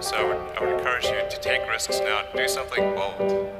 So I would, I would encourage you to take risks now, do something bold.